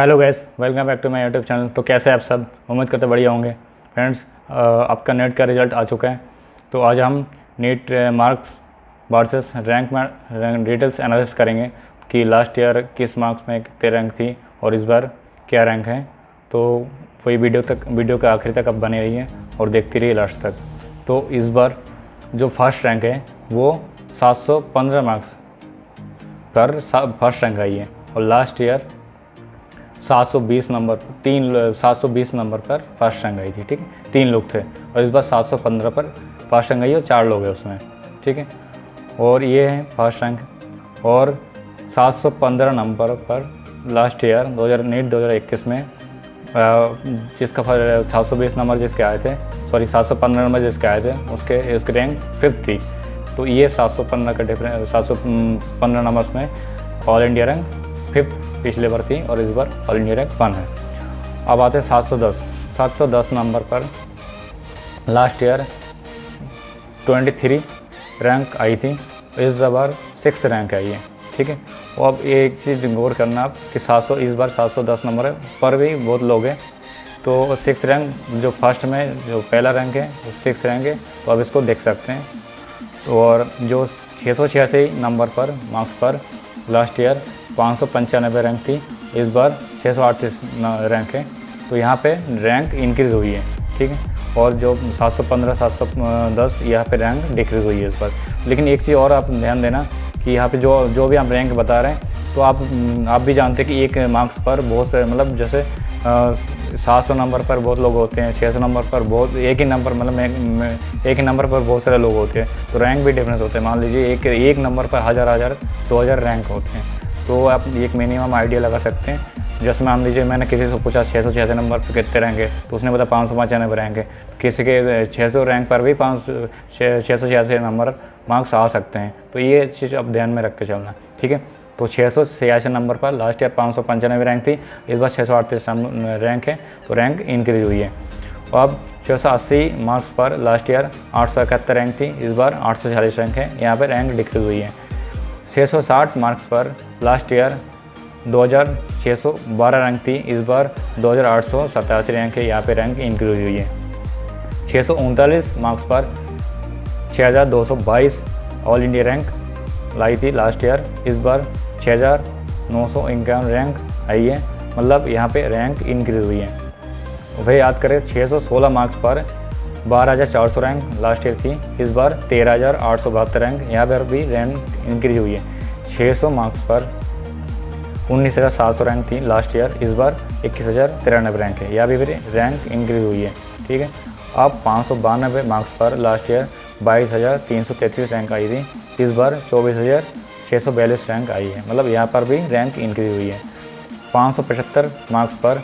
Hello guys welcome back to my YouTube channel तो कैसे आप सब? उम्मीद करते बढ़िया होंगे। फ्रेंड्स आपका नेट का रिज़ल्ट आ चुका है। तो आज हम नेट मार्क्स वर्सेस रैंक में डिटेल्स एनालिसिस करेंगे कि लास्ट ईयर किस मार्क्स में कितने रैंक थी और इस बार क्या रैंक है। तो वही वीडियो तक, वीडियो के आखिरी तक आप बने रहिए और देखती रहिए लास्ट तक। तो इस बार जो फ़र्स्ट रैंक है, वो 715 मार्क्स पर फ़र्स्ट रैंक आई है। और लास्ट ईयर 720 नंबर, तीन 720 नंबर पर फ़र्स्ट रैंक आई थी, ठीक है? तीन लोग थे और इस बार 715 पर फ़र्स्ट रैंक आई और चार लोग हैं उसमें, ठीक है? और ये है फ़र्स्ट रैंक और 715 नंबर पर लास्ट ईयर 2000 नीट 2021 में जिसका छः सौ बीस नंबर जिसके आए थे सॉरी सात सौ पंद्रह नंबर जिसके आए थे, उसके, उसकी रैंक फिफ्थ थी। तो ये सात सौ पंद्रह का डिफरेंस सात सौ पंद्रह नंबर्स में ऑल इंडिया रैंक फिफ्थ पिछले बार थी और इस बार ऑल इंडिया रैंक वन है। अब आते हैं सात सौ दस। सात सौ दस नंबर पर last year twenty three rank आई थी। इस बार सिक्स रैंक आई है ठीक है? और अब एक चीज़ गौर करना आप कि 700 इस बार 710 नंबर है, पर भी बहुत लोग हैं। तो सिक्स रैंक जो फ़र्स्ट में, जो पहला रैंक है, वो सिक्स रैंक है तो अब इसको देख सकते हैं। और जो छः सौ छियासी नंबर पर मार्क्स पर लास्ट ईयर पाँच सौ पंचानबे रैंक थी। इस बार छः सौ अड़तीस रैंक है। तो यहाँ पे रैंक इंक्रीज़ हुई है, ठीक है? और जो 715 710 यहाँ पे रैंक डिक्रीज़ हुई है इस बार। लेकिन एक चीज़ और आप ध्यान देना कि यहाँ पे जो जो भी आप रैंक बता रहे हैं तो आप आप भी जानते हैं कि एक मार्क्स पर बहुत से मतलब जैसे सात सौ नंबर पर बहुत लोग होते हैं छः सौ नंबर पर बहुत, एक ही नंबर मतलब एक ही नंबर पर बहुत सारे लोग होते हैं। तो रैंक भी डिफरेंस होते हैं। मान लीजिए एक एक नंबर पर हज़ार हज़ार, दो हज़ार रैंक होते हैं। तो आप एक मिनिमम आइडिया लगा सकते हैं। जैसे मान लीजिए मैंने किसी से पूछा छः सौ छियासी नंबर पर कितने रहेंगे? तो उसने बताया पाँच सौ पचानवे है किसी के छः सौ रैंक पर भी पाँच छः सौ छियासी नंबर मार्क्स आ सकते हैं। तो ये चीज़ अब ध्यान में रख के चलना, ठीक है? तो छः सौ, छियासी नंबर पर लास्ट ईयर पाँच सौ पंचानवे रैंक थी, इस बार छः सौ अड़तीस रैंक है तो रैंक इंक्रीज हुई है। और अब छः सौ अस्सी मार्क्स पर लास्ट ईयर आठ सौ इकहत्तर रैंक थी, इस बार आठ सौ छियालीस रैंक है, यहाँ पर रैंक डिक्रीज हुई है। 660 मार्क्स पर लास्ट ईयर 2612 रैंक थी। इस बार दो हज़ार आठ सौ सतासी रैंक है। यहाँ पे रैंक इंक्रीज हुई है। छः सौ उनतालीस मार्क्स पर 6222 ऑल इंडिया रैंक लाई थी लास्ट ईयर इस बार छः हज़ार नौ सौ इक्यावन रैंक आई है। मतलब यहाँ पे रैंक इंक्रीज हुई है। वही याद करें 616 मार्क्स पर बारह हज़ार चार सौ रैंक लास्ट ईयर थी। इस बार तेरह हज़ार आठ सौ बहत्तर रैंक। यहाँ पर भी रैंक इंक्रीज हुई है। छः सौ मार्क्स पर उन्नीस हज़ार सात सौ रैंक थी लास्ट ईयर। इस बार इक्कीस हज़ार तिरानबे रैंक है। यहाँ भी फिर रैंक इंक्रीज हुई है। ठीक है? अब पाँच सौ बानबे मार्क्स पर लास्ट ईयर बाईस हज़ार तीन सौ तैंतीस रैंक आई थी। इस बार चौबीस हज़ार छः सौ बयालीस रैंक आई है। मतलब यहाँ पर भी रैंक इंक्रीज हुई है। पाँच सौ पचहत्तर मार्क्स पर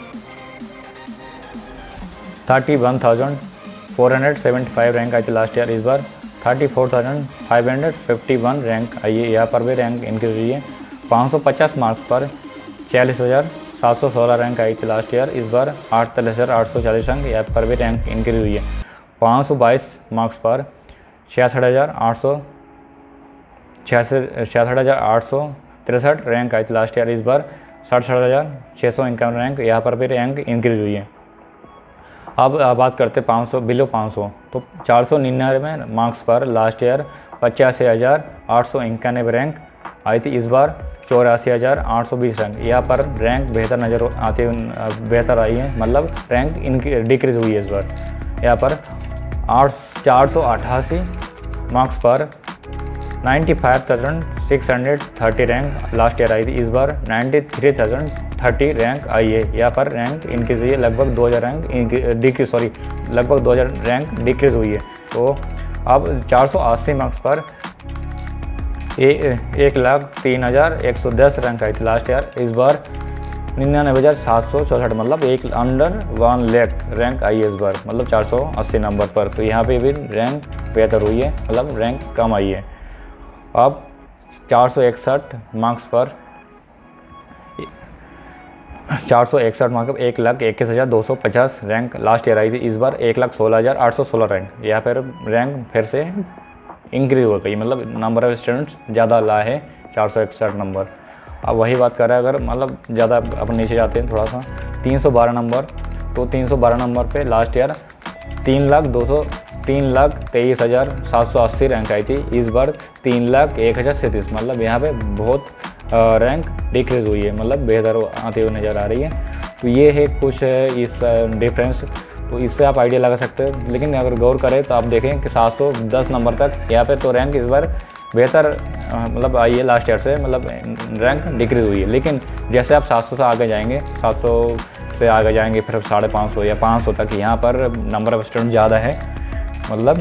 thirty one thousand four hundred seventy five rank आई थी लास्ट ईयर इस बार thirty four thousand five hundred fifty one rank आई है। यहाँ पर भी रैंक इंक्रीज हुई है। पाँच सौ पचास मार्क्स पर छियालीस हज़ार सात सौ सोलह रैंक आई थी लास्ट ईयर इस बार अड़तालीस हज़ार आठ सौ चालीस रैंक यहाँ पर भी रैंक इंक्रीज हुई है। पाँच सौ बाईस मार्क्स पर छियासठ हज़ार आठ सौ छियासठ हज़ार आठ सौ तिरसठ रैंक आई थी लास्ट ईयर इस बार सड़सठ हज़ार छः सौ इक्यावन रैंक यहाँ पर भी रैंक इंक्रीज हुई है। अब बात करते पाँच सौ, बिलो पाँच सौ। तो चार सौ निन्यानवे मार्क्स पर लास्ट ईयर पचासी हज़ार आठ सौ इक्यानवे रैंक आई थी इस बार चौरासी हज़ार आठ सौ बीस रैंक यहाँ पर रैंक बेहतर नज़र आती बेहतर आई है मतलब रैंक इनकी डिक्रीज हुई है इस बार। यहाँ पर आठ, चार सौ अठासी मार्क्स पर ninety five thousand 630 rank last year आई थी। इस बार 93,030 रैंक आई है। यहाँ पर रैंक इनक्रीज हुई है। लगभग 2000 रैंक डिक्रीज सॉरी लगभग 2000 रैंक डिक्रीज हुई है। तो अब 480 मार्क्स पर ए, एक लाख तीन हज़ार एक सौ दस रैंक आई थी लास्ट ईयर इस बार निन्यानवे हज़ार सात सौ चौसठ मतलब एक अंडर वन लैख रैंक आई है इस बार मतलब चार सौ अस्सी नंबर पर। तो यहाँ पे भी रैंक बेहतर हुई है मतलब रैंक कम आई है। अब चार सौ इकसठ मार्क्स पर। चार सौ इकसठ मार्क एक लाख इक्कीस हज़ार दो सौ पचास रैंक लास्ट ईयर आई थी, इस बार एक लाख सोलह हज़ार आठ सौ सोलह रैंक या फिर रैंक फिर से इंक्रीज हो गई। मतलब नंबर ऑफ़ स्टूडेंट्स ज़्यादा ला है चार सौ इकसठ नंबर अब वही बात कर रहे हैं, अगर मतलब ज़्यादा अपन नीचे जाते हैं थोड़ा सा 312 नंबर तो 312 नंबर पे लास्ट ईयर तीन लाख दो सौ तीन लाख तेईस हज़ार सात सौ अस्सी रैंक आई थी। इस बार तीन लाख एक हज़ार सैंतीस मतलब यहाँ पे बहुत रैंक डिक्रीज़ हुई है मतलब बेहतर आती हुई नज़र आ रही है। तो ये है कुछ है इस डिफरेंस तो इससे आप आइडिया लगा सकते हो, लेकिन अगर गौर करें तो आप देखें कि 710 नंबर तक यहाँ पे तो रैंक इस बार बेहतर मतलब आई है लास्ट ईयर से मतलब रैंक डिक्रीज हुई है। लेकिन जैसे आप 700 से आगे जाएँगे 700 से आगे जाएँगे, फिर साढ़े पाँच सौ या पाँच सौ तक यहाँ पर नंबर ऑफ़ स्टूडेंट ज़्यादा है। मतलब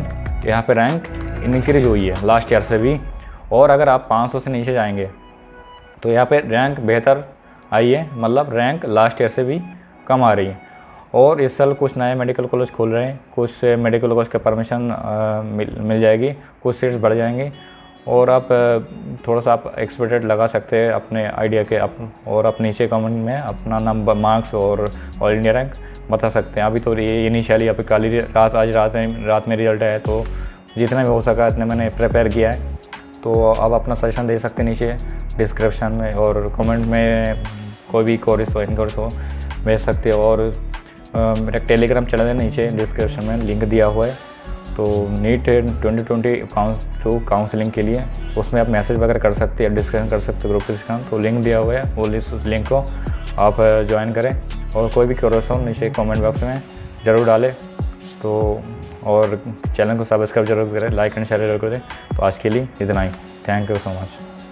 यहाँ पे रैंक इनक्रीज हुई है लास्ट ईयर से भी। और अगर आप 500 से नीचे जाएँगे तो यहाँ पे रैंक बेहतर आई है मतलब रैंक लास्ट ईयर से भी कम आ रही है। और इस साल कुछ नए मेडिकल कॉलेज खोल रहे हैं, कुछ मेडिकल कॉलेज का परमिशन मिल मिल जाएगी, कुछ सीट्स बढ़ जाएँगी। और आप थोड़ा सा आप एक्सपेक्टेड लगा सकते हैं अपने आइडिया के आप और आप नीचे कमेंट में अपना नंबर मार्क्स और ऑल इंडिया रैंक बता सकते हैं। अभी तो ये इनिशियली अभी काली रात, आज रात रात में रिज़ल्ट है तो जितना भी हो सका इतने मैंने प्रिपेयर किया है। तो आप अपना सजेशन दे सकते हैं नीचे डिस्क्रिप्शन में, और कमेंट में कोई भी कोर्स हो इनकोर्स हो, भेज सकते हो। और मेरा टेलीग्राम चैनल है नीचे डिस्क्रिप्शन में लिंक दिया हुआ है। तो NEET twenty twenty two counselling के लिए। उसमें आप मैसेज वगैरह कर सकते हैं डिस्कशन कर सकते हो ग्रुप डिस्कशन तो लिंक दिया हुआ है, वो लिस्ट उस लिंक को आप ज्वाइन करें। और कोई भी क्यूरस हो, नीचे कमेंट बॉक्स में ज़रूर डालें। तो और चैनल को सब्सक्राइब ज़रूर करें लाइक एंड शेयर ज़रूर करें। तो आज के लिए इतना ही। Thank you so much